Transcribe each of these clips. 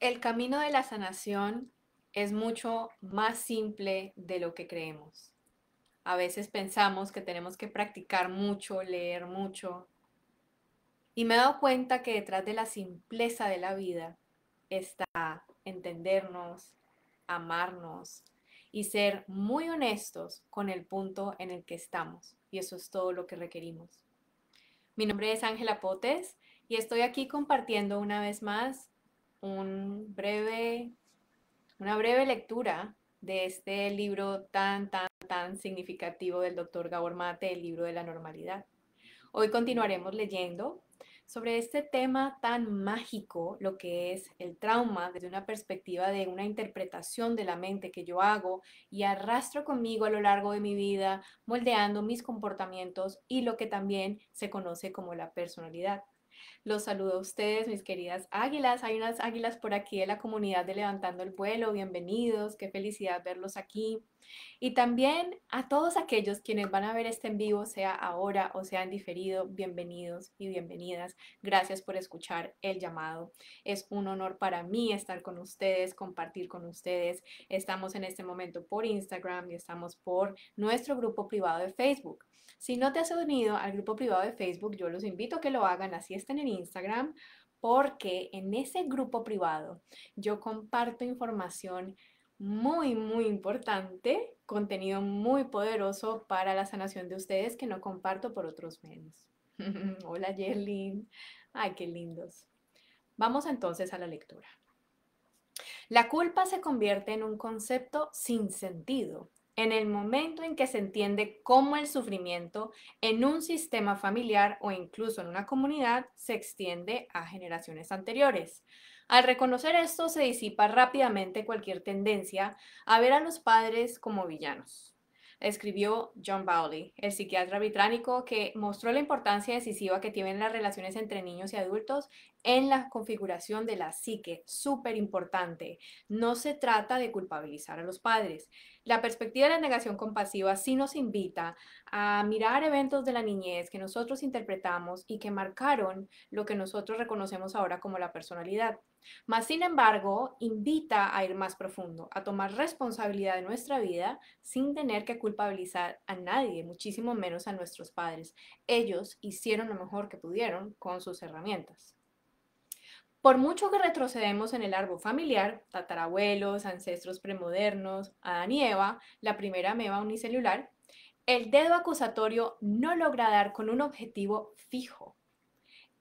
El camino de la sanación es mucho más simple de lo que creemos. A veces pensamos que tenemos que practicar mucho, leer mucho. Y me he dado cuenta que detrás de la simpleza de la vida está entendernos, amarnos y ser muy honestos con el punto en el que estamos. Y eso es todo lo que requerimos. Mi nombre es Ángela Potes y estoy aquí compartiendo una vez más un breve, una breve lectura de este libro tan, tan, tan significativo del doctor Gabor Mate, el libro de la normalidad. Hoy continuaremos leyendo sobre este tema tan mágico, lo que es el trauma, desde una perspectiva de una interpretación de la mente que yo hago y arrastro conmigo a lo largo de mi vida, moldeando mis comportamientos y lo que también se conoce como la personalidad. Los saludo a ustedes, mis queridas águilas. Hay unas águilas por aquí de la comunidad de Levantando el Vuelo. Bienvenidos. Qué felicidad verlos aquí. Y también a todos aquellos quienes van a ver este en vivo, sea ahora o sea en diferido, bienvenidos y bienvenidas. Gracias por escuchar el llamado. Es un honor para mí estar con ustedes, compartir con ustedes. Estamos en este momento por Instagram y estamos por nuestro grupo privado de Facebook. Si no te has unido al grupo privado de Facebook, yo los invito a que lo hagan, así estén en Instagram, porque en ese grupo privado yo comparto información muy, muy importante, contenido muy poderoso para la sanación de ustedes que no comparto por otros medios. Hola Yerlin, ay, qué lindos. Vamos entonces a la lectura. La culpa se convierte en un concepto sin sentido en el momento en que se entiende cómo el sufrimiento en un sistema familiar o incluso en una comunidad se extiende a generaciones anteriores. Al reconocer esto se disipa rápidamente cualquier tendencia a ver a los padres como villanos. Escribió John Bowley, el psiquiatra británico que mostró la importancia decisiva que tienen las relaciones entre niños y adultos en la configuración de la psique, súper importante. No se trata de culpabilizar a los padres. La perspectiva de la negación compasiva sí nos invita a mirar eventos de la niñez que nosotros interpretamos y que marcaron lo que nosotros reconocemos ahora como la personalidad. Mas, sin embargo, invita a ir más profundo, a tomar responsabilidad de nuestra vida sin tener que culpabilizar a nadie, muchísimo menos a nuestros padres. Ellos hicieron lo mejor que pudieron con sus herramientas. Por mucho que retrocedemos en el árbol familiar, tatarabuelos, ancestros premodernos, Adán y Eva, la primera meba unicelular, el dedo acusatorio no logra dar con un objetivo fijo.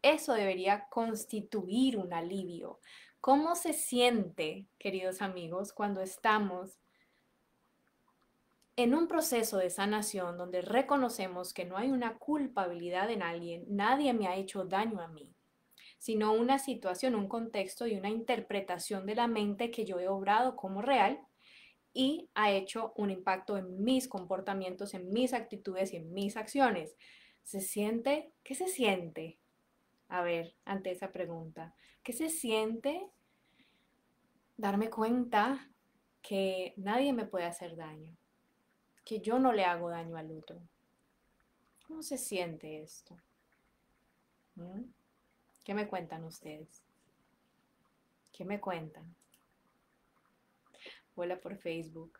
Eso debería constituir un alivio. ¿Cómo se siente, queridos amigos, cuando estamos en un proceso de sanación donde reconocemos que no hay una culpabilidad en alguien, nadie me ha hecho daño a mí? sino una situación, un contexto y una interpretación de la mente que yo he obrado como real y ha hecho un impacto en mis comportamientos, en mis actitudes y en mis acciones. ¿Se siente? ¿Qué se siente? A ver, ante esa pregunta, ¿qué se siente darme cuenta que nadie me puede hacer daño? Que yo no le hago daño al otro. ¿Cómo se siente esto? ¿Mm? ¿Qué me cuentan ustedes? ¿Qué me cuentan? Hola por Facebook.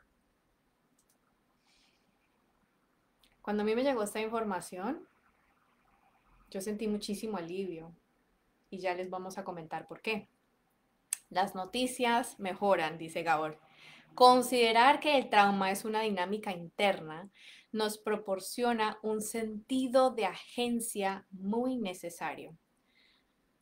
Cuando a mí me llegó esta información, yo sentí muchísimo alivio y ya les vamos a comentar por qué. Las noticias mejoran, dice Gabor. Considerar que el trauma es una dinámica interna nos proporciona un sentido de agencia muy necesario.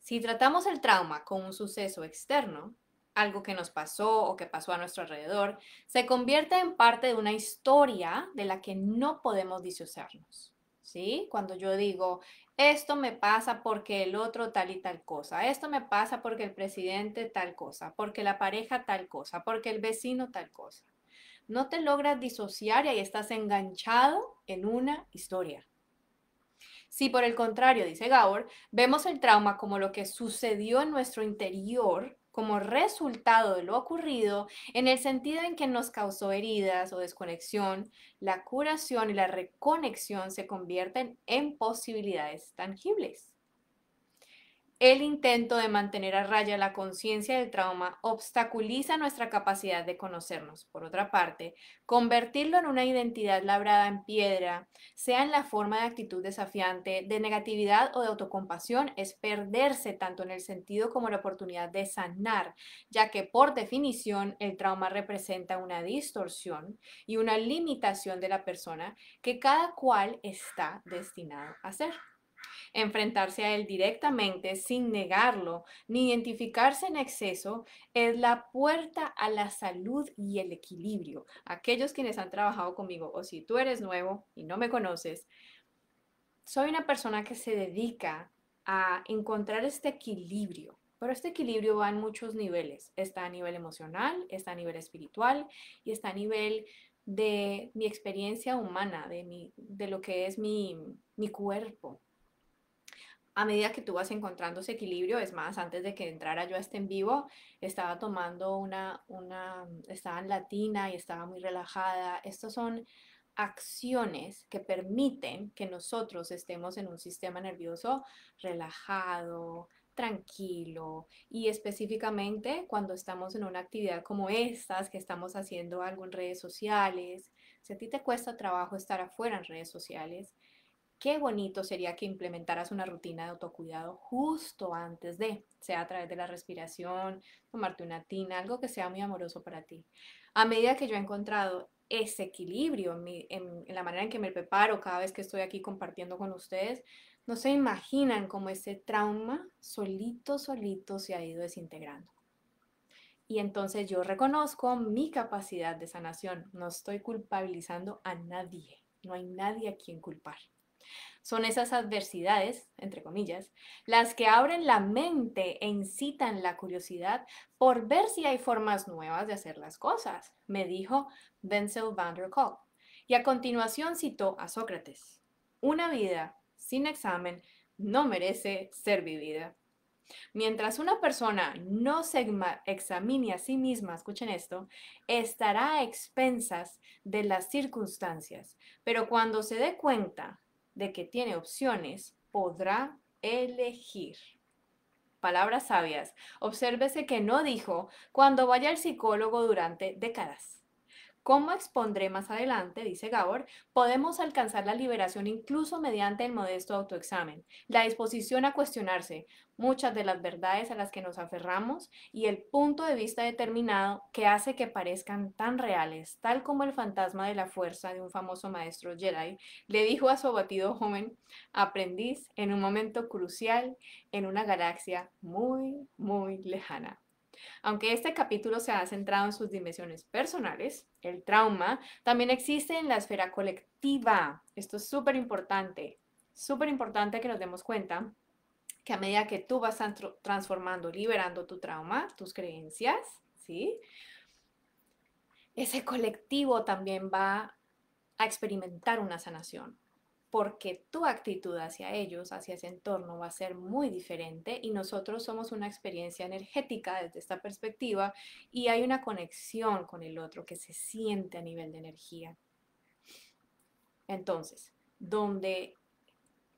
Si tratamos el trauma como un suceso externo, algo que nos pasó o que pasó a nuestro alrededor, se convierte en parte de una historia de la que no podemos disociarnos. ¿Sí? Cuando yo digo, esto me pasa porque el otro tal y tal cosa, esto me pasa porque el presidente tal cosa, porque la pareja tal cosa, porque el vecino tal cosa. No te logras disociar y ahí estás enganchado en una historia. Si por el contrario, dice Gaur, vemos el trauma como lo que sucedió en nuestro interior, como resultado de lo ocurrido, en el sentido en que nos causó heridas o desconexión, la curación y la reconexión se convierten en posibilidades tangibles. El intento de mantener a raya la conciencia del trauma obstaculiza nuestra capacidad de conocernos. Por otra parte, convertirlo en una identidad labrada en piedra, sea en la forma de actitud desafiante, de negatividad o de autocompasión, es perderse tanto en el sentido como la oportunidad de sanar, ya que por definición el trauma representa una distorsión y una limitación de la persona que cada cual está destinado a ser. Enfrentarse a él directamente sin negarlo ni identificarse en exceso es la puerta a la salud y el equilibrio. Aquellos quienes han trabajado conmigo o si tú eres nuevo y no me conoces, soy una persona que se dedica a encontrar este equilibrio. Pero este equilibrio va en muchos niveles. Está a nivel emocional, está a nivel espiritual y está a nivel de mi experiencia humana, de, mi, de lo que es mi, mi cuerpo a medida que tú vas encontrando ese equilibrio, es más, antes de que entrara yo a este en vivo, estaba tomando una, una, estaba en latina y estaba muy relajada. Estas son acciones que permiten que nosotros estemos en un sistema nervioso relajado, tranquilo y específicamente cuando estamos en una actividad como estas, que estamos haciendo algo en redes sociales, si a ti te cuesta trabajo estar afuera en redes sociales, qué bonito sería que implementaras una rutina de autocuidado justo antes de, sea a través de la respiración, tomarte una tina, algo que sea muy amoroso para ti. A medida que yo he encontrado ese equilibrio en, la manera en que me preparo cada vez que estoy aquí compartiendo con ustedes, no se imaginan cómo ese trauma solito, solito se ha ido desintegrando. Y entonces yo reconozco mi capacidad de sanación. No estoy culpabilizando a nadie. No hay nadie a quien culpar. Son esas adversidades, entre comillas, las que abren la mente e incitan la curiosidad por ver si hay formas nuevas de hacer las cosas, me dijo Denzel van der Kolk. Y a continuación citó a Sócrates. Una vida sin examen no merece ser vivida. Mientras una persona no se examine a sí misma, escuchen esto, estará a expensas de las circunstancias, pero cuando se dé cuenta de que tiene opciones, podrá elegir. Palabras sabias. Obsérvese que no dijo cuando vaya al psicólogo durante décadas. Como expondré más adelante, dice Gabor, podemos alcanzar la liberación incluso mediante el modesto autoexamen, la disposición a cuestionarse muchas de las verdades a las que nos aferramos y el punto de vista determinado que hace que parezcan tan reales, tal como el fantasma de la fuerza de un famoso maestro Jedi le dijo a su abatido joven aprendiz en un momento crucial en una galaxia muy, muy lejana. Aunque este capítulo se ha centrado en sus dimensiones personales, el trauma también existe en la esfera colectiva. Esto es súper importante, súper importante que nos demos cuenta que a medida que tú vas transformando, liberando tu trauma, tus creencias, ¿sí? Ese colectivo también va a experimentar una sanación porque tu actitud hacia ellos, hacia ese entorno va a ser muy diferente y nosotros somos una experiencia energética desde esta perspectiva y hay una conexión con el otro que se siente a nivel de energía. Entonces, donde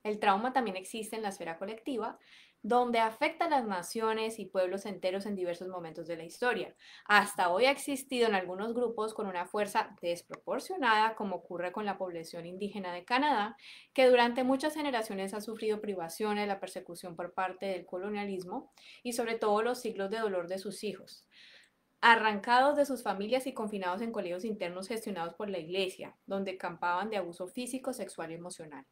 el trauma también existe en la esfera colectiva, donde afecta a las naciones y pueblos enteros en diversos momentos de la historia. Hasta hoy ha existido en algunos grupos con una fuerza desproporcionada, como ocurre con la población indígena de Canadá, que durante muchas generaciones ha sufrido privaciones, la persecución por parte del colonialismo y sobre todo los siglos de dolor de sus hijos arrancados de sus familias y confinados en colegios internos gestionados por la iglesia, donde campaban de abuso físico, sexual y emocional.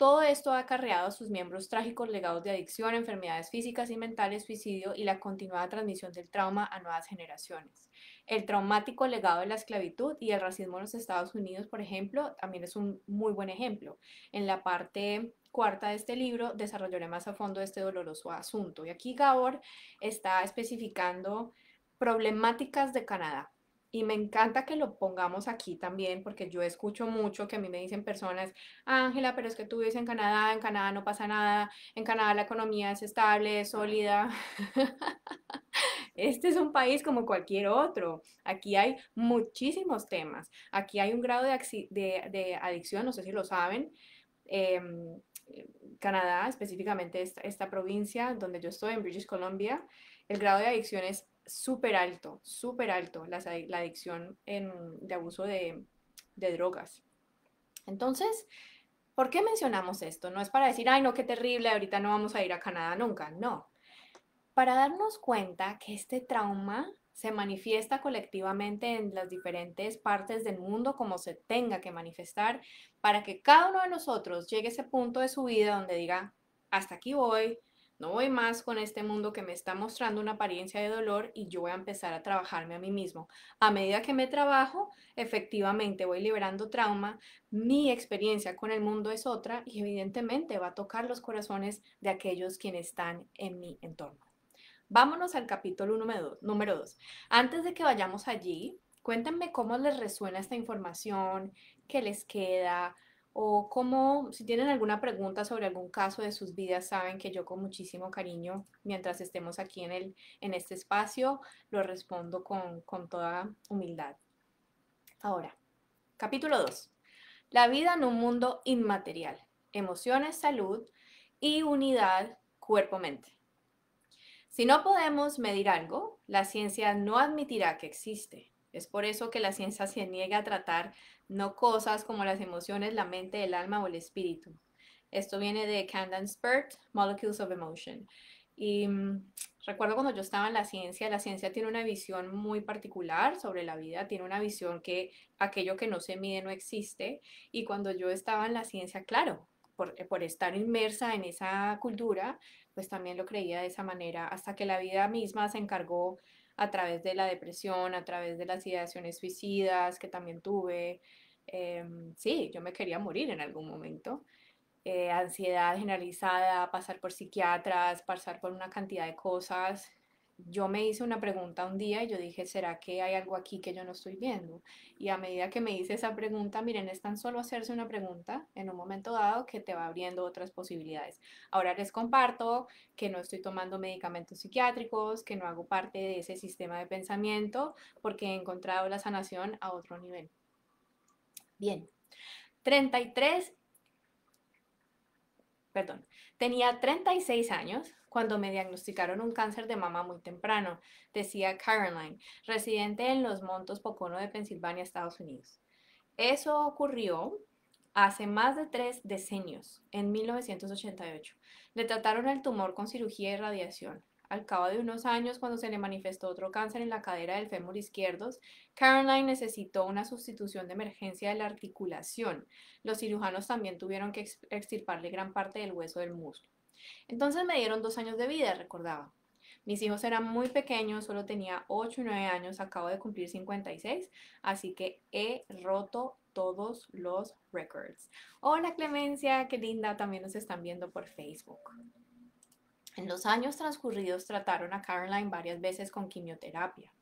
Todo esto ha acarreado a sus miembros trágicos legados de adicción, enfermedades físicas y mentales, suicidio y la continuada transmisión del trauma a nuevas generaciones. El traumático legado de la esclavitud y el racismo en los Estados Unidos, por ejemplo, también es un muy buen ejemplo. En la parte cuarta de este libro desarrollaré más a fondo este doloroso asunto. Y aquí Gabor está especificando problemáticas de Canadá. Y me encanta que lo pongamos aquí también, porque yo escucho mucho que a mí me dicen personas, Ángela, pero es que tú vives en Canadá, en Canadá no pasa nada, en Canadá la economía es estable, es sólida. Este es un país como cualquier otro. Aquí hay muchísimos temas. Aquí hay un grado de, adicción, no sé si lo saben. Em, Canadá, específicamente esta, esta, provincia donde yo estoy, en British Columbia, el grado de adicción es súper alto, súper alto, la, adicción en, de abuso de, de drogas. Entonces, ¿por qué mencionamos esto? No es para decir, ay, no, qué terrible, ahorita no vamos a ir a Canadá nunca, no. Para darnos cuenta que este trauma se manifiesta colectivamente en las diferentes partes del mundo como se tenga que manifestar, para que cada uno de nosotros llegue a ese punto de su vida donde diga, hasta aquí voy, no voy más con este mundo que me está mostrando una apariencia de dolor y yo voy a empezar a trabajarme a mí mismo. A medida que me trabajo, efectivamente voy liberando trauma, mi experiencia con el mundo es otra y evidentemente va a tocar los corazones de aquellos quienes están en mi entorno. Vámonos al capítulo número 2. Antes de que vayamos allí, cuéntenme cómo les resuena esta información, qué les queda o cómo, si tienen alguna pregunta sobre algún caso de sus vidas, saben que yo con muchísimo cariño, mientras estemos aquí en, el, en este espacio, lo respondo con, con toda humildad. Ahora, capítulo 2. La vida en un mundo inmaterial. Emociones, salud y unidad cuerpo-mente. Si no podemos medir algo, la ciencia no admitirá que existe. Es por eso que la ciencia se niega a tratar no cosas como las emociones, la mente, el alma o el espíritu. Esto viene de Candan Spurt, Molecules of Emotion. Y mm, recuerdo cuando yo estaba en la ciencia, la ciencia tiene una visión muy particular sobre la vida, tiene una visión que aquello que no se mide no existe. Y cuando yo estaba en la ciencia, claro, por, por estar inmersa en esa cultura, pues también lo creía de esa manera, hasta que la vida misma se encargó a través de la depresión, a través de las ideaciones suicidas que también tuve. Em, sí, yo me quería morir en algún momento. Eh, ansiedad generalizada, pasar por psiquiatras, pasar por una cantidad de cosas yo me hice una pregunta un día y yo dije, ¿será que hay algo aquí que yo no estoy viendo? Y a medida que me hice esa pregunta, miren, es tan solo hacerse una pregunta en un momento dado que te va abriendo otras posibilidades. Ahora les comparto que no estoy tomando medicamentos psiquiátricos, que no hago parte de ese sistema de pensamiento, porque he encontrado la sanación a otro nivel. Bien, 33, perdón, tenía 36 años cuando me diagnosticaron un cáncer de mama muy temprano, decía Caroline, residente en Los Montos Pocono de Pensilvania, Estados Unidos. Eso ocurrió hace más de tres decenios, en 1988. Le trataron el tumor con cirugía y radiación. Al cabo de unos años, cuando se le manifestó otro cáncer en la cadera del fémur izquierdo, Caroline necesitó una sustitución de emergencia de la articulación. Los cirujanos también tuvieron que extirparle gran parte del hueso del muslo. Entonces me dieron dos años de vida, recordaba. Mis hijos eran muy pequeños, solo tenía 8 y 9 años, acabo de cumplir 56, así que he roto todos los records. Hola Clemencia, qué linda, también nos están viendo por Facebook. En los años transcurridos trataron a Caroline varias veces con quimioterapia.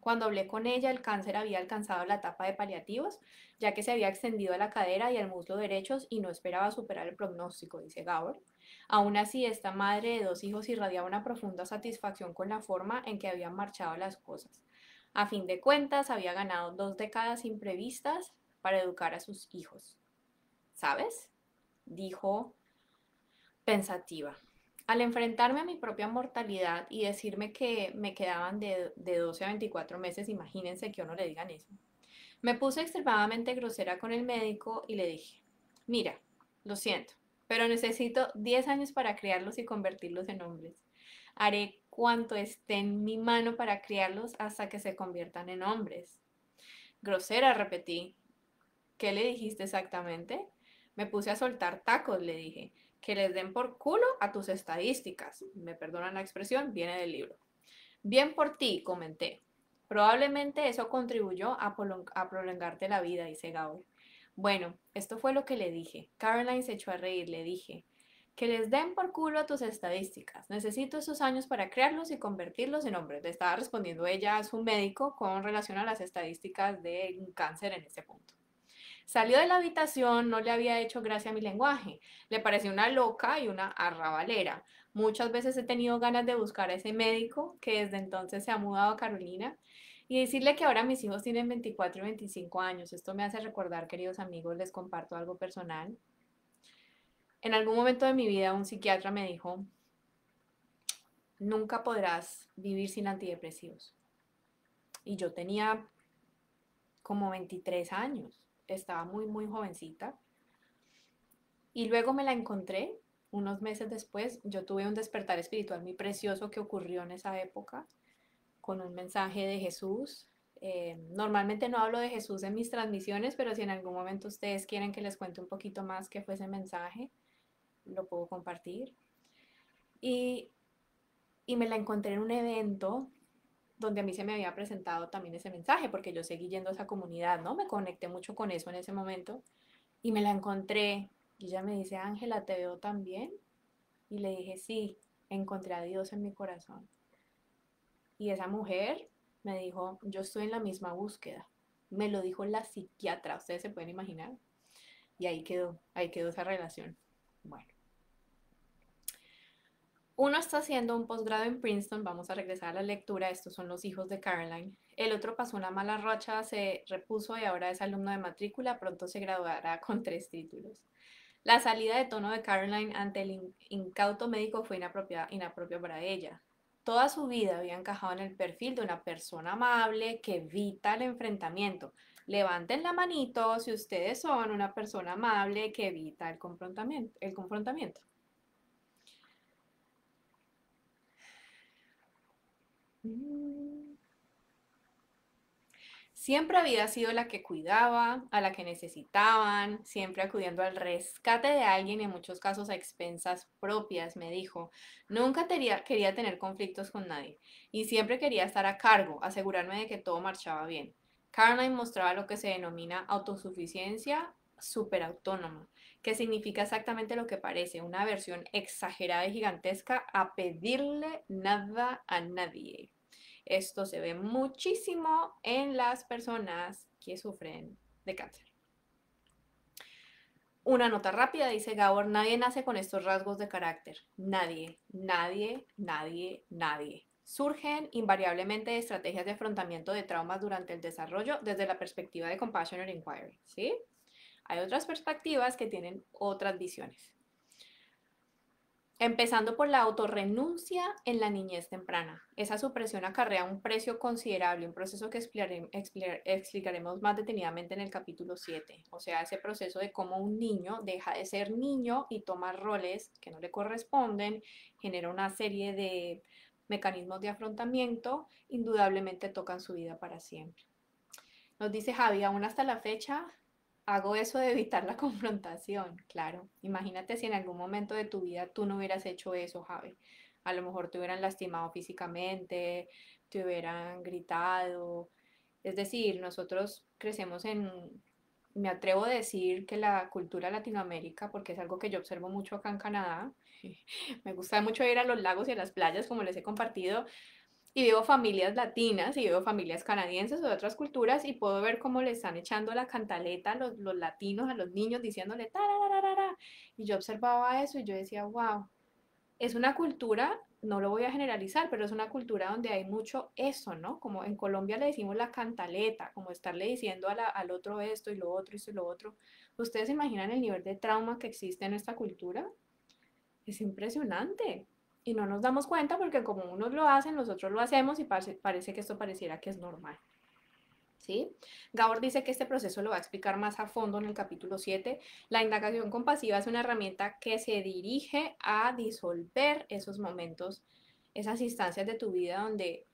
Cuando hablé con ella, el cáncer había alcanzado la etapa de paliativos, ya que se había extendido a la cadera y al muslo derechos y no esperaba superar el pronóstico, dice Gabor. Aún así, esta madre de dos hijos irradiaba una profunda satisfacción con la forma en que habían marchado las cosas. A fin de cuentas, había ganado dos décadas imprevistas para educar a sus hijos. ¿Sabes? dijo pensativa. Al enfrentarme a mi propia mortalidad y decirme que me quedaban de, de 12 a 24 meses, imagínense que yo no le digan eso. Me puse extremadamente grosera con el médico y le dije, mira, lo siento, pero necesito 10 años para criarlos y convertirlos en hombres. Haré cuanto esté en mi mano para criarlos hasta que se conviertan en hombres. Grosera, repetí. ¿Qué le dijiste exactamente? Me puse a soltar tacos, le dije. Que les den por culo a tus estadísticas. Me perdonan la expresión, viene del libro. Bien por ti, comenté. Probablemente eso contribuyó a, prolongarte la vida, dice Gaul. Bueno, esto fue lo que le dije. Caroline se echó a reír, le dije, que les den por culo a tus estadísticas. Necesito esos años para crearlos y convertirlos en hombres. Le estaba respondiendo ella a su médico con relación a las estadísticas de cáncer en ese punto. Salió de la habitación, no le había hecho gracia a mi lenguaje. Le pareció una loca y una arrabalera. Muchas veces he tenido ganas de buscar a ese médico que desde entonces se ha mudado a Carolina y decirle que ahora mis hijos tienen 24 y 25 años. Esto me hace recordar, queridos amigos, les comparto algo personal. En algún momento de mi vida un psiquiatra me dijo, nunca podrás vivir sin antidepresivos. Y yo tenía como 23 años, estaba muy, muy jovencita. Y luego me la encontré unos meses después. Yo tuve un despertar espiritual muy precioso que ocurrió en esa época con un mensaje de Jesús. Eh, normalmente no hablo de Jesús en mis transmisiones, pero si en algún momento ustedes quieren que les cuente un poquito más qué fue ese mensaje, lo puedo compartir. Y y me la encontré en un evento donde a mí se me había presentado también ese mensaje, porque yo seguí yendo a esa comunidad, ¿no? Me conecté mucho con eso en ese momento y me la encontré. Y ella me dice, Ángela, ¿te veo también? Y le dije, sí, encontré a Dios en mi corazón. Y esa mujer me dijo, yo estoy en la misma búsqueda. Me lo dijo la psiquiatra, ustedes se pueden imaginar. Y ahí quedó, ahí quedó esa relación. Bueno. Uno está haciendo un posgrado en Princeton, vamos a regresar a la lectura, estos son los hijos de Caroline. El otro pasó una mala racha, se repuso y ahora es alumno de matrícula, pronto se graduará con tres títulos. La salida de tono de Caroline ante el incauto médico fue inapropiada, inapropia para ella. Toda su vida había encajado en el perfil de una persona amable que evita el enfrentamiento. Levanten la manito si ustedes son una persona amable que evita el confrontamiento. El confrontamiento. Siempre había sido la que cuidaba, a la que necesitaban, siempre acudiendo al rescate de alguien, en muchos casos a expensas propias, me dijo. Nunca quería tener conflictos con nadie y siempre quería estar a cargo, asegurarme de que todo marchaba bien. Caroline mostraba lo que se denomina autosuficiencia superautónoma, que significa exactamente lo que parece, una versión exagerada y gigantesca a pedirle nada a nadie. Esto se ve muchísimo en las personas que sufren de cáncer. Una nota rápida, dice Gabor, nadie nace con estos rasgos de carácter. Nadie, nadie, nadie, nadie. Surgen invariablemente estrategias de afrontamiento de traumas durante el desarrollo desde la perspectiva de Compassionate Inquiry, ¿sí? Hay otras perspectivas que tienen otras visiones. Empezando por la autorrenuncia en la niñez temprana. Esa supresión acarrea un precio considerable, un proceso que explicaremos más detenidamente en el capítulo 7. O sea, ese proceso de cómo un niño deja de ser niño y toma roles que no le corresponden, genera una serie de mecanismos de afrontamiento, indudablemente tocan su vida para siempre. Nos dice Javi, aún hasta la fecha hago eso de evitar la confrontación, claro. Imagínate si en algún momento de tu vida tú no hubieras hecho eso, Javi. A lo mejor te hubieran lastimado físicamente, te hubieran gritado. Es decir, nosotros crecemos en, me atrevo a decir que la cultura Latinoamérica, porque es algo que yo observo mucho acá en Canadá, me gusta mucho ir a los lagos y a las playas, como les he compartido, y veo familias latinas y veo familias canadienses o de otras culturas y puedo ver cómo le están echando la cantaleta a los, los latinos, a los niños, diciéndole tarararara. Y yo observaba eso y yo decía, wow, es una cultura, no lo voy a generalizar, pero es una cultura donde hay mucho eso, ¿no? Como en Colombia le decimos la cantaleta, como estarle diciendo al otro esto y lo otro, y lo otro. ¿Ustedes imaginan el nivel de trauma que existe en esta cultura? Es impresionante y no nos damos cuenta porque como unos lo hacen, nosotros lo hacemos y parece, que esto pareciera que es normal. ¿Sí? Gabor dice que este proceso lo va a explicar más a fondo en el capítulo 7. La indagación compasiva es una herramienta que se dirige a disolver esos momentos, esas instancias de tu vida donde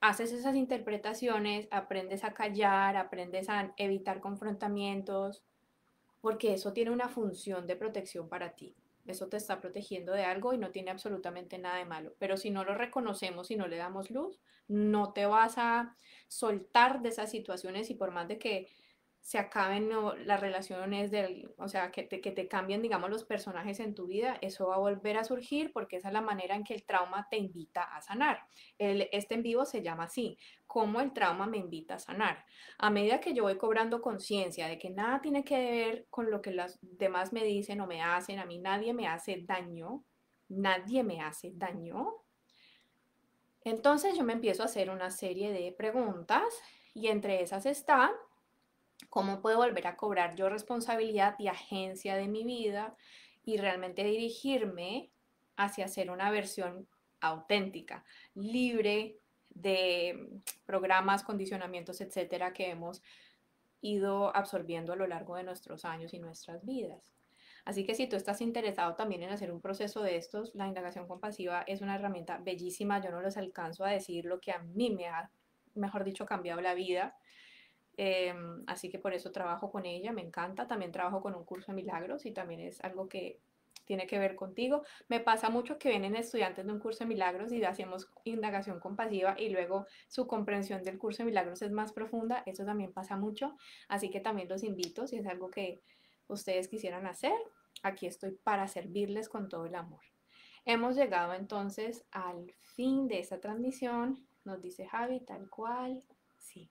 haces esas interpretaciones, aprendes a callar, aprendes a evitar confrontamientos, porque eso tiene una función de protección para ti. Eso te está protegiendo de algo y no tiene absolutamente nada de malo. Pero si no lo reconocemos y no le damos luz, no te vas a soltar de esas situaciones y por más de que se acaben las relaciones, del, o sea, que te, que te cambien, digamos, los personajes en tu vida, eso va a volver a surgir porque esa es la manera en que el trauma te invita a sanar. El, este en vivo se llama así, cómo el trauma me invita a sanar. A medida que yo voy cobrando conciencia de que nada tiene que ver con lo que los demás me dicen o me hacen, a mí nadie me hace daño, nadie me hace daño. Entonces yo me empiezo a hacer una serie de preguntas y entre esas está ¿Cómo puedo volver a cobrar yo responsabilidad y agencia de mi vida? y realmente dirigirme hacia ser una versión auténtica, libre de programas, condicionamientos, etcétera, que hemos ido absorbiendo a lo largo de nuestros años y nuestras vidas. Así que si tú estás interesado también en hacer un proceso de estos, la indagación compasiva es una herramienta bellísima. Yo no les alcanzo a decir lo que a mí me ha, mejor dicho, cambiado la vida. Em, así que por eso trabajo con ella, me encanta. También trabajo con un curso de milagros y también es algo que tiene que ver contigo. Me pasa mucho que vienen estudiantes de un curso de milagros y hacemos indagación compasiva y luego su comprensión del curso de milagros es más profunda. Eso también pasa mucho. Así que también los invito, si es algo que ustedes quisieran hacer, aquí estoy para servirles con todo el amor. Hemos llegado entonces al fin de esta transmisión. Nos dice Javi, tal cual. Sí,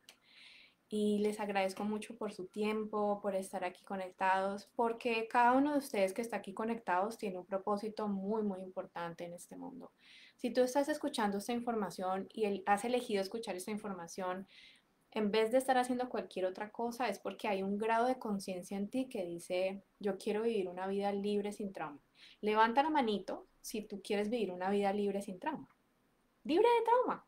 y les agradezco mucho por su tiempo, por estar aquí conectados, porque cada uno de ustedes que está aquí conectados tiene un propósito muy, muy importante en este mundo. Si tú estás escuchando esta información y has elegido escuchar esta información, en vez de estar haciendo cualquier otra cosa, es porque hay un grado de conciencia en ti que dice, yo quiero vivir una vida libre sin trauma. Levanta la manito si tú quieres vivir una vida libre sin trauma. Libre de trauma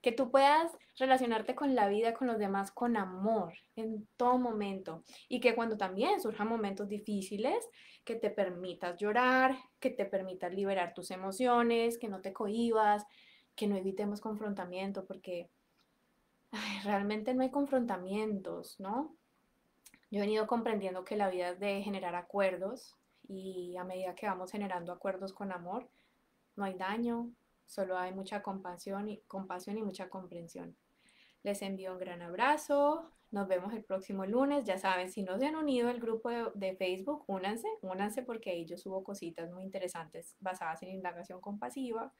que tú puedas relacionarte con la vida, con los demás, con amor en todo momento y que cuando también surjan momentos difíciles, que te permitas llorar, que te permitas liberar tus emociones, que no te cohibas, que no evitemos confrontamiento, porque realmente no hay confrontamientos, ¿no? Yo he venido comprendiendo que la vida es de generar acuerdos y a medida que vamos generando acuerdos con amor, no hay daño, Solo hay mucha compasión y, compasión y mucha comprensión. Les envío un gran abrazo. Nos vemos el próximo lunes. Ya saben, si no se han unido al grupo de, Facebook, únanse, únanse porque ahí yo subo cositas muy interesantes basadas en indagación compasiva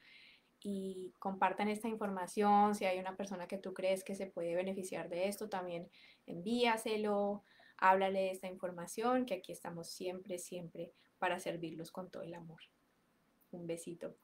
y compartan esta información. Si hay una persona que tú crees que se puede beneficiar de esto, también envíaselo, háblale de esta información, que aquí estamos siempre, siempre para servirlos con todo el amor. Un besito.